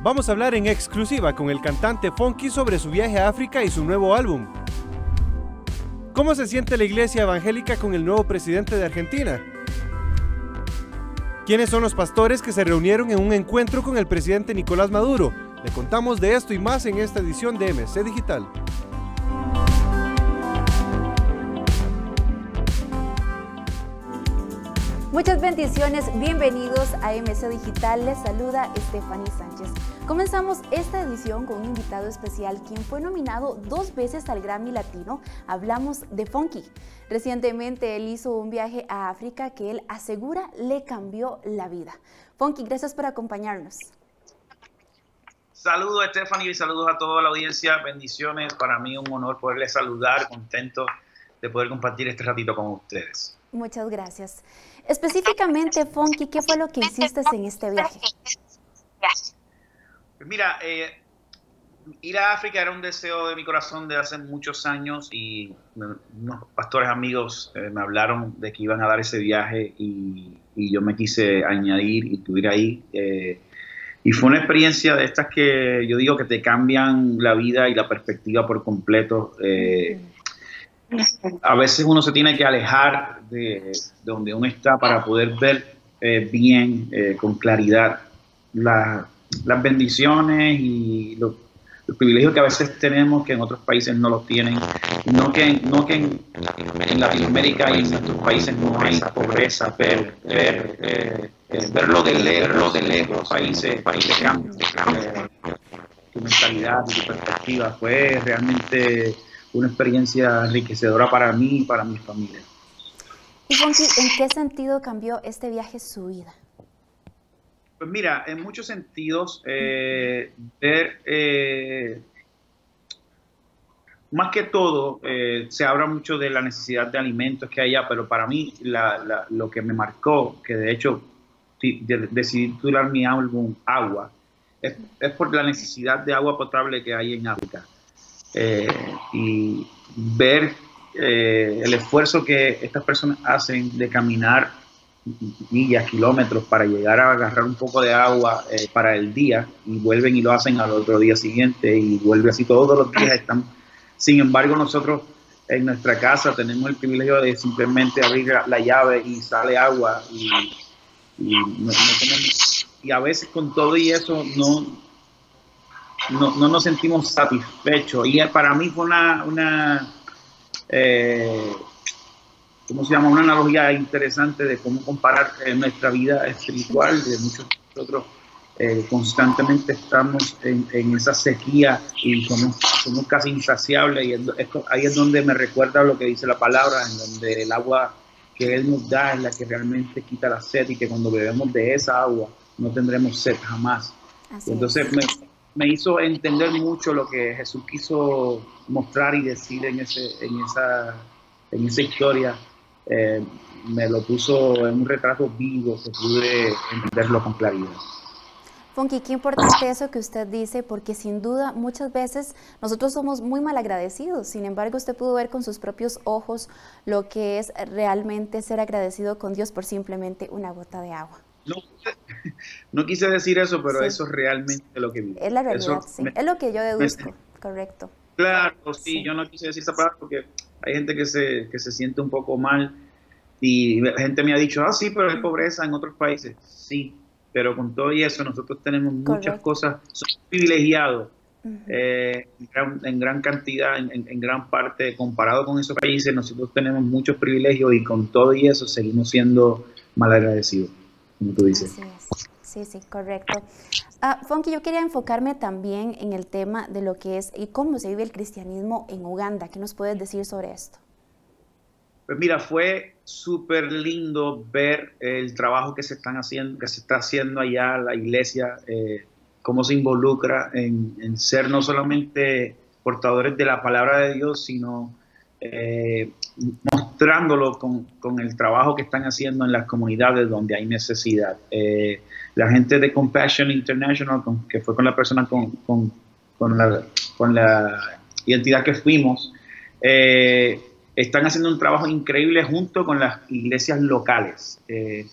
Vamos a hablar en exclusiva con el cantante Funky sobre su viaje a África y su nuevo álbum. ¿Cómo se siente la iglesia evangélica con el nuevo presidente de Argentina? ¿Quiénes son los pastores que se reunieron en un encuentro con el presidente Nicolás Maduro? Le contamos de esto y más en esta edición de MC Digital. Muchas bendiciones, bienvenidos a MC Digital, les saluda Stephanie Sánchez. Comenzamos esta edición con un invitado especial quien fue nominado dos veces al Grammy Latino, hablamos de Funky. Recientemente él hizo un viaje a África que él asegura le cambió la vida. Funky, gracias por acompañarnos. Saludos Stephanie y saludos a toda la audiencia, bendiciones, para mí un honor poderles saludar, contento de poder compartir este ratito con ustedes. Muchas gracias. Específicamente, Funky, ¿qué fue lo que hiciste en este viaje? Pues mira, eh, ir a África era un deseo de mi corazón de hace muchos años y unos pastores amigos eh, me hablaron de que iban a dar ese viaje y, yo me quise añadir y estuviera ahí. Eh, y fue una experiencia de estas que yo digo que te cambian la vida y la perspectiva por completo a veces uno se tiene que alejar de, donde uno está para poder ver eh, bien, eh, con claridad, las bendiciones y los, privilegios que a veces tenemos que en otros países no los tienen. No que, no que en, Latinoamérica y en nuestros países no hay esa pobreza, pero ver, eh, verlo de lejos, de lejos, países, países cambian, tu mentalidad, tu perspectiva. Fue realmente una experiencia enriquecedora para mí y para mi familia. ¿Y en qué sentido cambió este viaje su vida? Pues mira, en muchos sentidos, eh, ver, eh, más que todo, eh, se habla mucho de la necesidad de alimentos que hay allá, pero para mí lo que me marcó, que de hecho decidí titular mi álbum Agua, es, es por la necesidad de agua potable que hay en África. Eh, y ver eh, el esfuerzo que estas personas hacen de caminar millas, kilómetros para llegar a agarrar un poco de agua eh, para el día y vuelven y lo hacen al otro día siguiente y vuelve así todos los días están. Sin embargo, nosotros en nuestra casa tenemos el privilegio de simplemente abrir la llave y sale agua y, y a veces con todo y eso no, no, no nos sentimos satisfechos. Y para mí fue una, una eh, ¿cómo se llama? Una analogía interesante de cómo comparar eh, nuestra vida espiritual, de muchos nosotros eh, constantemente estamos en, en, esa sequía y somos, somos casi insaciables y esto, ahí es donde me recuerda lo que dice la palabra, en donde el agua que Él nos da es la que realmente quita la sed y que cuando bebemos de esa agua no tendremos sed jamás. Entonces me, me hizo entender mucho lo que Jesús quiso mostrar y decir en, ese, en, esa, historia. Eh, me lo puso en un retrato vivo que pude entenderlo con claridad. Funky, qué importante eso que usted dice, porque sin duda muchas veces nosotros somos muy mal agradecidos. Sin embargo, usted pudo ver con sus propios ojos lo que es realmente ser agradecido con Dios por simplemente una gota de agua. No, quise decir eso, pero eso es realmente lo que Es la realidad, sí. Es lo que yo deduzco, correcto. Claro, sí, yo no quise decir esa palabra porque hay gente que se, que se siente un poco mal y la gente me ha dicho, ah, sí, pero hay pobreza en otros países. Sí, pero con todo y eso nosotros tenemos muchas cosas, somos privilegiados eh, en, gran, cantidad, en, en, gran parte, comparado con esos países, nosotros tenemos muchos privilegios y con todo y eso seguimos siendo mal agradecidos como tú dices. Sí, sí, correcto. Ah, Fonky, yo quería enfocarme también en el tema de lo que es y cómo se vive el cristianismo en Uganda. ¿Qué nos puedes decir sobre esto? Pues mira, fue súper lindo ver el trabajo que se están haciendo, que se está haciendo allá la iglesia, eh, cómo se involucra en, en, ser no solamente portadores de la palabra de Dios, sino eh, mostrándolo con, con, el trabajo que están haciendo en las comunidades donde hay necesidad. Eh, la gente de Compassion International, que fue con la persona con, con, la, con la identidad que fuimos, eh, están haciendo un trabajo increíble junto con las iglesias locales. eh,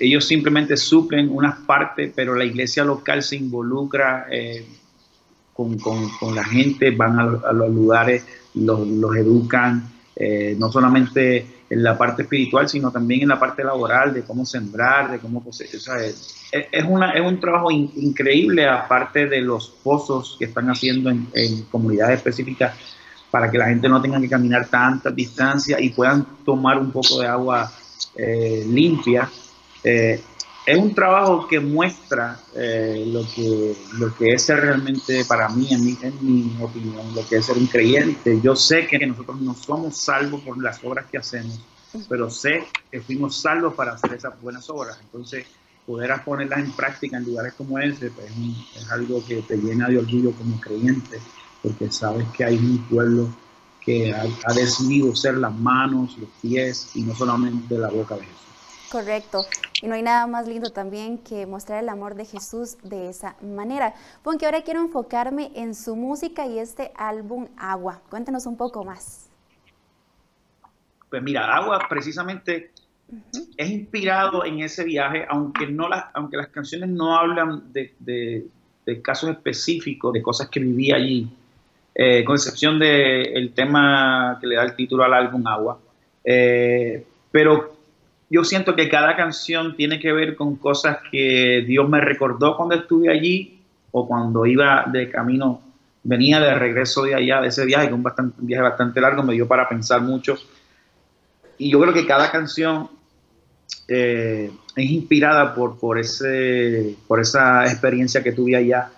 ellos simplemente suplen unas partes, pero la iglesia local se involucra eh, con, la gente, van a, los lugares, los, los educan, eh, no solamente en la parte espiritual, sino también en la parte laboral, de cómo sembrar, de cómo cosechar. es, una, es un trabajo increíble, aparte de los pozos que están haciendo en, en comunidades específicas para que la gente no tenga que caminar tantas distancias y puedan tomar un poco de agua eh, limpia. Eh, es un trabajo que muestra eh, lo, que, lo que es ser realmente para mí, en mi, en mi opinión, lo que es ser un creyente. Yo sé que nosotros no somos salvos por las obras que hacemos, pero sé que fuimos salvos para hacer esas buenas obras. Entonces, poder ponerlas en práctica en lugares como ese, pues es algo que te llena de orgullo como creyente porque sabes que hay un pueblo que ha, decidido ser las manos, los pies y no solamente la boca de Jesús. Correcto. Y no hay nada más lindo también que mostrar el amor de Jesús de esa manera. Porque ahora quiero enfocarme en su música y este álbum Agua. Cuéntenos un poco más. Pues mira, Agua precisamente es inspirado en ese viaje, aunque, no las, aunque las canciones no hablan de, de casos específicos, de cosas que viví allí eh, con excepción del tema que le da el título al álbum Agua. Eh, pero yo siento que cada canción tiene que ver con cosas que Dios me recordó cuando estuve allí o cuando iba de camino, venía de regreso de allá, de ese viaje, que es un, bastante, viaje bastante largo, me dio para pensar mucho. Y yo creo que cada canción eh, es inspirada por, por, ese, por esa experiencia que tuve allá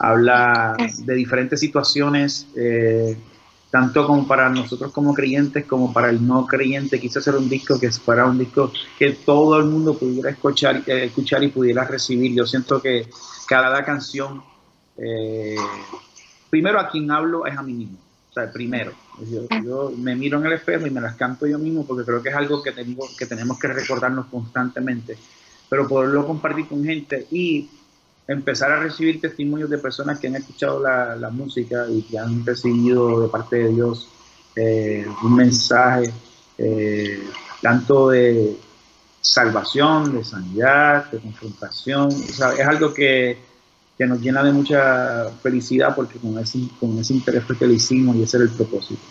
habla de diferentes situaciones, eh, tanto como para nosotros como creyentes como para el no creyente. Quise hacer un disco que fuera un disco que todo el mundo pudiera escuchar, eh, escuchar y pudiera recibir. Yo siento que cada canción, eh, primero a quien hablo es a mí mismo. O sea, primero, yo, me miro en el espejo y me las canto yo mismo porque creo que es algo que, tengo, que tenemos que recordarnos constantemente, pero poderlo compartir con gente y empezar a recibir testimonios de personas que han escuchado la, música y que han recibido de parte de Dios eh, un mensaje eh, tanto de salvación, de sanidad, de confrontación. es algo que, que, nos llena de mucha felicidad porque con ese, con ese interés fue que lo hicimos y ese era el propósito.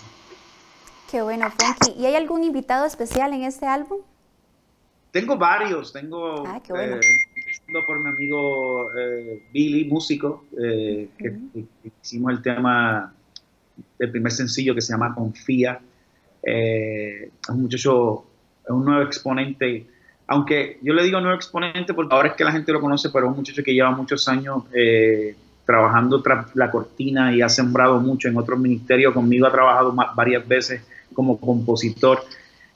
Qué bueno, Funky. ¿Y hay algún invitado especial en este álbum? Tengo varios, tengo ah, qué bueno. Eh, por mi amigo eh, Billy, músico, eh, que, hicimos el tema del primer sencillo que se llama Confía. Eh, es un muchacho, es un nuevo exponente, aunque yo le digo nuevo exponente porque ahora es que la gente lo conoce, pero es un muchacho que lleva muchos años trabajando tras la cortina y ha sembrado mucho en otros ministerios. Conmigo ha trabajado varias veces como compositor.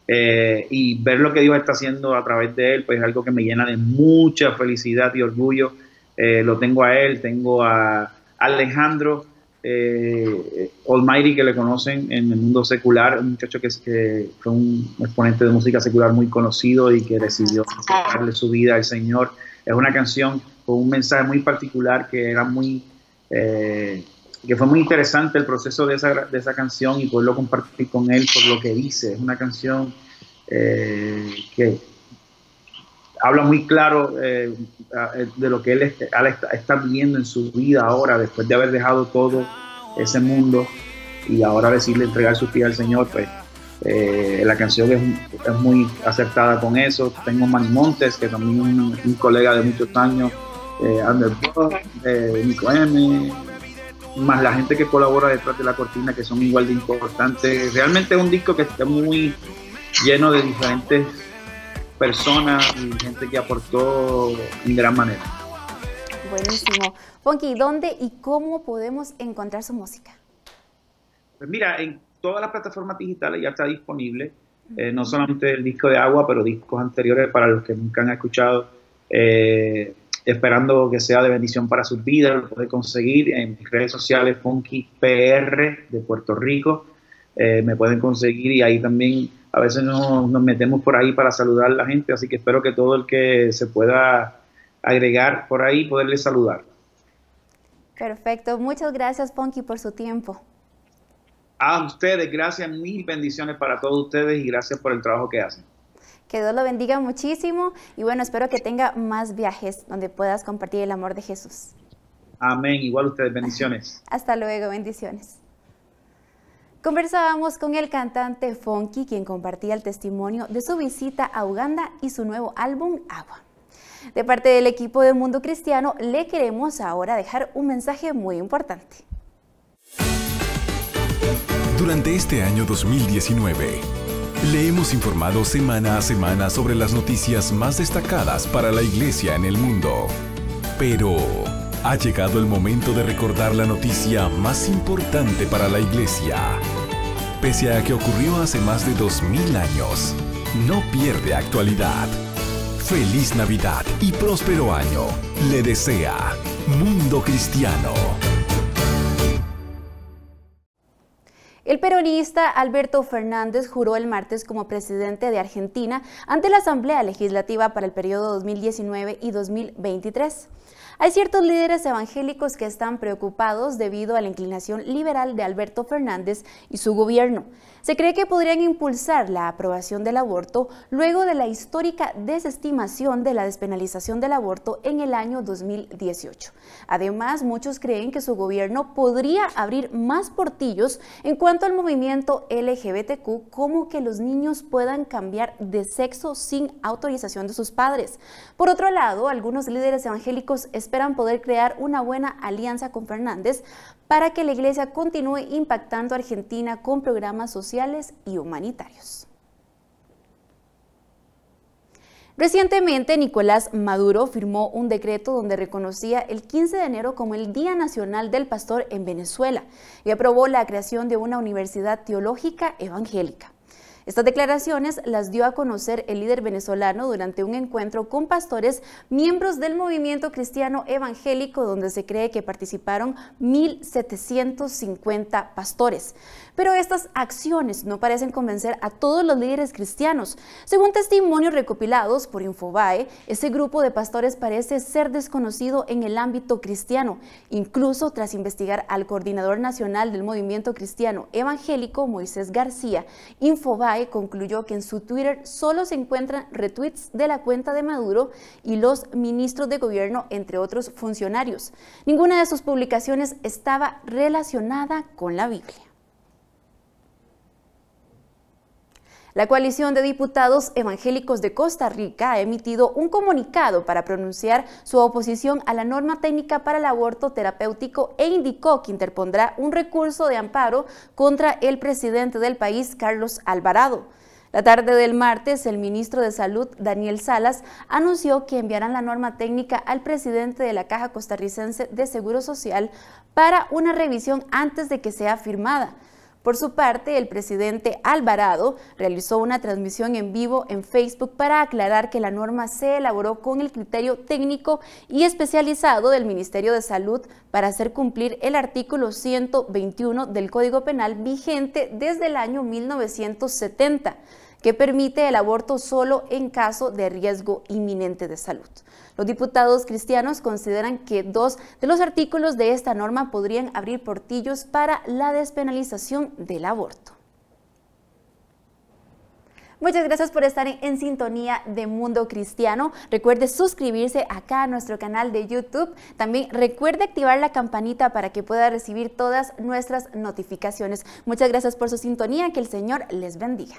Eh, y ver lo que Dios está haciendo a través de él, pues es algo que me llena de mucha felicidad y orgullo. Eh, lo tengo a él, tengo a Alejandro eh, Almighty, que le conocen en el mundo secular, un muchacho que, que fue un exponente de música secular muy conocido y que decidió darle su vida al Señor. Es una canción con un mensaje muy particular que era muy que fue muy interesante el proceso de esa, de esa canción y poderlo compartir con él por lo que dice. Es una canción eh, que habla muy claro eh, de lo que él está, viviendo en su vida ahora, después de haber dejado todo ese mundo y ahora decirle entregar su vida al Señor, pues eh, la canción es, es, muy acertada con eso. Tengo Manny Montes, que también es un, colega de muchos años, eh, Underdog, Nico M, más la gente que colabora detrás de la cortina, que son igual de importantes. Realmente es un disco que está muy lleno de diferentes personas y gente que aportó en gran manera. Buenísimo. Ponky, ¿dónde y cómo podemos encontrar su música? Pues mira, en todas las plataformas digitales ya está disponible, eh, no solamente el disco de agua, pero discos anteriores para los que nunca han escuchado. Eh, esperando que sea de bendición para sus vidas. Lo puede conseguir en mis redes sociales, Funky PR de Puerto Rico. Eh, me pueden conseguir y ahí también a veces nos, metemos por ahí para saludar a la gente, así que espero que todo el que se pueda agregar por ahí, poderle saludar. Perfecto, muchas gracias Funky por su tiempo. A ustedes, gracias, mil bendiciones para todos ustedes y gracias por el trabajo que hacen. Que Dios lo bendiga muchísimo y bueno, espero que tenga más viajes donde puedas compartir el amor de Jesús. Amén. Igual ustedes, bendiciones. Hasta luego, bendiciones. Conversábamos con el cantante Fonky, quien compartía el testimonio de su visita a Uganda y su nuevo álbum Agua. De parte del equipo de Mundo Cristiano, le queremos ahora dejar un mensaje muy importante. Durante este año 2019, le hemos informado semana a semana sobre las noticias más destacadas para la iglesia en el mundo. Pero ha llegado el momento de recordar la noticia más importante para la iglesia. Pese a que ocurrió hace más de 2000 años, no pierde actualidad. Feliz Navidad y próspero año. Le desea Mundo Cristiano. Peronista Alberto Fernández juró el martes como presidente de Argentina ante la Asamblea Legislativa para el periodo 2019 y 2023. Hay ciertos líderes evangélicos que están preocupados debido a la inclinación liberal de Alberto Fernández y su gobierno. Se cree que podrían impulsar la aprobación del aborto luego de la histórica desestimación de la despenalización del aborto en el año 2018. Además, muchos creen que su gobierno podría abrir más portillos en cuanto al movimiento LGBTQ, como que los niños puedan cambiar de sexo sin autorización de sus padres. Por otro lado, algunos líderes evangélicos esperan poder crear una buena alianza con Fernández para que la Iglesia continúe impactando a Argentina con programas sociales y humanitarios. Recientemente, Nicolás Maduro firmó un decreto donde reconocía el 15 de enero como el Día Nacional del Pastor en Venezuela y aprobó la creación de una universidad teológica evangélica. Estas declaraciones las dio a conocer el líder venezolano durante un encuentro con pastores miembros del movimiento cristiano evangélico donde se cree que participaron 1.750 pastores. Pero estas acciones no parecen convencer a todos los líderes cristianos. Según testimonios recopilados por Infobae, ese grupo de pastores parece ser desconocido en el ámbito cristiano, incluso tras investigar al coordinador nacional del movimiento cristiano evangélico, Moisés García, Concluyó que en su Twitter solo se encuentran retweets de la cuenta de Maduro y los ministros de gobierno, entre otros funcionarios. Ninguna de sus publicaciones estaba relacionada con la Biblia. La coalición de diputados evangélicos de Costa Rica ha emitido un comunicado para pronunciar su oposición a la norma técnica para el aborto terapéutico e indicó que interpondrá un recurso de amparo contra el presidente del país, Carlos Alvarado. La tarde del martes, el ministro de Salud, Daniel Salas, anunció que enviarán la norma técnica al presidente de la Caja Costarricense de Seguro Social para una revisión antes de que sea firmada. Por su parte, el presidente Alvarado realizó una transmisión en vivo en Facebook para aclarar que la norma se elaboró con el criterio técnico y especializado del Ministerio de Salud para hacer cumplir el artículo 121 del Código Penal vigente desde el año 1970 que permite el aborto solo en caso de riesgo inminente de salud. Los diputados cristianos consideran que dos de los artículos de esta norma podrían abrir portillos para la despenalización del aborto. Muchas gracias por estar en, sintonía de Mundo Cristiano. Recuerde suscribirse acá a nuestro canal de YouTube. También recuerde activar la campanita para que pueda recibir todas nuestras notificaciones. Muchas gracias por su sintonía. Que el Señor les bendiga.